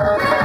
Okay.